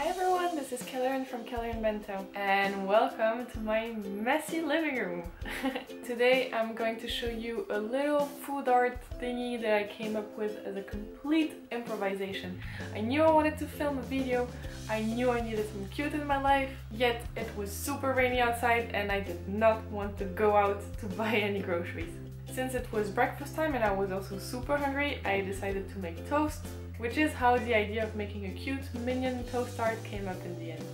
Hi everyone, this is Kelyrin from Kelyrin Bento and welcome to my messy living room. Today I'm going to show you a little food art thingy that I came up with as a complete improvisation. I knew I wanted to film a video, I knew I needed some cute in my life, yet it was super rainy outside and I did not want to go out to buy any groceries. Since it was breakfast time and I was also super hungry, I decided to make toast, which is how the idea of making a cute minion toast art came up in the end.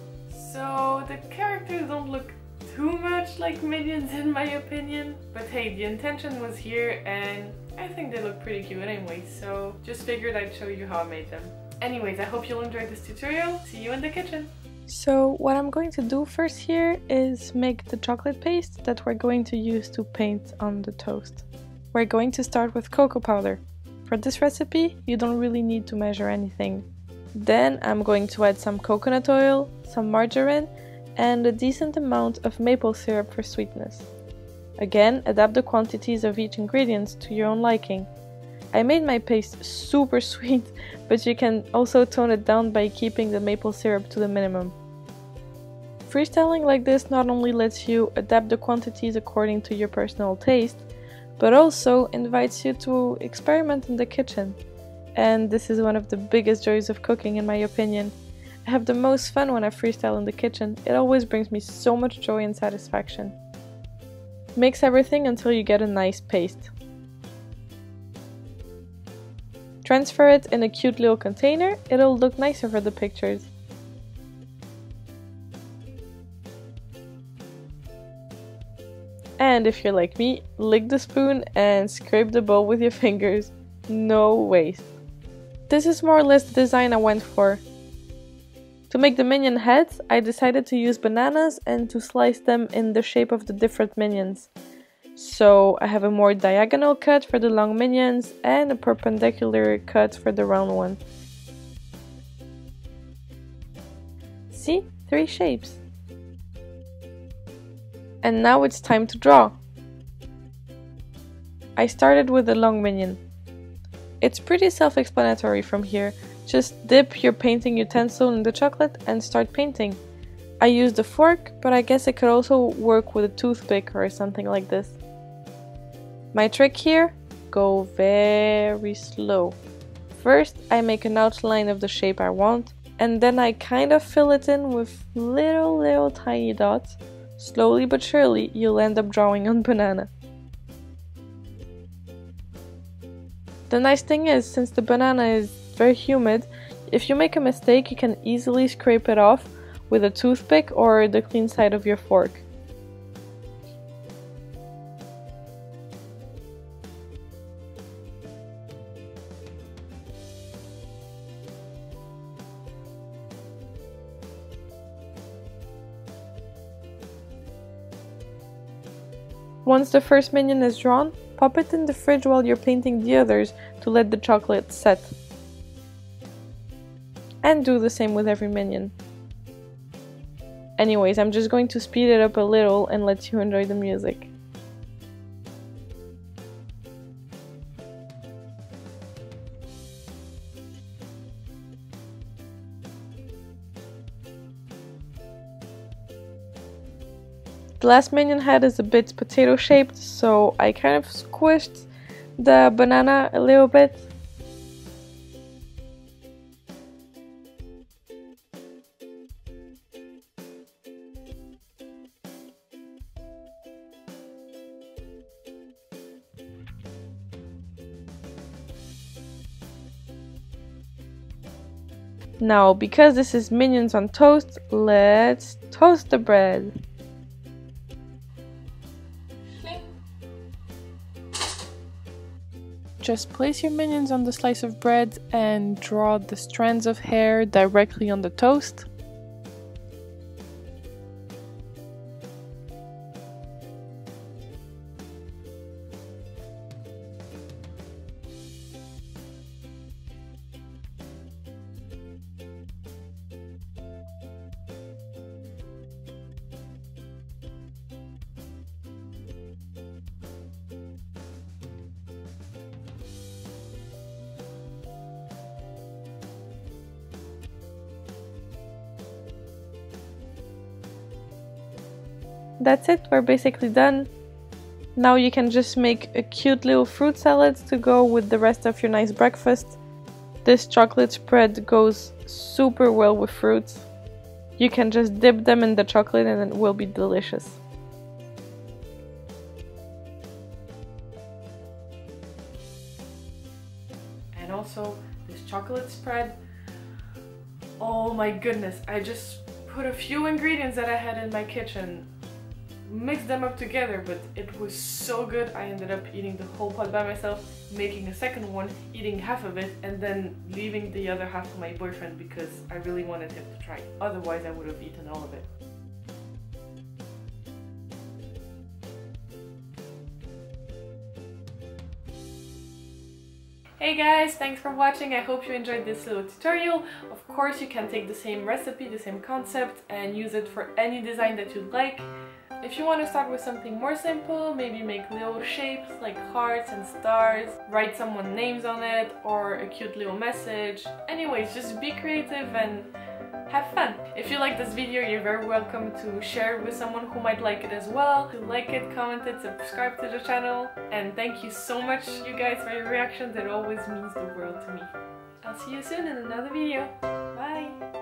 So the characters don't look too much like minions in my opinion, but hey, the intention was here and I think they look pretty cute anyway, so just figured I'd show you how I made them. Anyways, I hope you'll enjoy this tutorial. See you in the kitchen! So what I'm going to do first here is make the chocolate paste that we're going to use to paint on the toast. We're going to start with cocoa powder. For this recipe, you don't really need to measure anything. Then I'm going to add some coconut oil, some margarine, and a decent amount of maple syrup for sweetness. Again, adapt the quantities of each ingredient to your own liking. I made my paste super sweet, but you can also tone it down by keeping the maple syrup to the minimum. Freestyling like this not only lets you adapt the quantities according to your personal taste, but also invites you to experiment in the kitchen. And this is one of the biggest joys of cooking, in my opinion. I have the most fun when I freestyle in the kitchen, it always brings me so much joy and satisfaction. Mix everything until you get a nice paste. Transfer it in a cute little container, it'll look nicer for the pictures. And if you're like me, lick the spoon and scrape the bowl with your fingers. No waste. This is more or less the design I went for. To make the minion heads, I decided to use bananas and to slice them in the shape of the different minions. So I have a more diagonal cut for the long minions and a perpendicular cut for the round one. See? Three shapes. And now it's time to draw. I started with the long minion. It's pretty self-explanatory from here. Just dip your painting utensil in the chocolate and start painting. I used a fork, but I guess it could also work with a toothpick or something like this. My trick here? Go very slow. First I make an outline of the shape I want and then I kind of fill it in with little little tiny dots. Slowly but surely you'll end up drawing on banana. The nice thing is, since the banana is very humid, if you make a mistake you can easily scrape it off with a toothpick or the clean side of your fork. Once the first minion is drawn, pop it in the fridge while you're painting the others to let the chocolate set. And do the same with every minion. Anyways, I'm just going to speed it up a little and let you enjoy the music. The last minion head is a bit potato shaped, so I kind of squished the banana a little bit. Now, because this is minions on toast, let's toast the bread. Just place your minions on the slice of bread and draw the strands of hair directly on the toast. That's it, we're basically done. Now you can just make a cute little fruit salad to go with the rest of your nice breakfast. This chocolate spread goes super well with fruits. You can just dip them in the chocolate and it will be delicious. And also this chocolate spread. Oh my goodness, I just put a few ingredients that I had in my kitchen mixed them up together, but it was so good. I ended up eating the whole pot by myself, making a second one, eating half of it, and then leaving the other half to my boyfriend because I really wanted him to try. Otherwise, I would have eaten all of it. Hey guys, thanks for watching. I hope you enjoyed this little tutorial. Of course, you can take the same recipe, the same concept, and use it for any design that you'd like. If you want to start with something more simple, maybe make little shapes like hearts and stars, write someone's names on it, or a cute little message. Anyways, just be creative and have fun. If you like this video, you're very welcome to share it with someone who might like it as well. To like it, comment it, subscribe to the channel. And thank you so much, you guys, for your reactions. It always means the world to me. I'll see you soon in another video. Bye!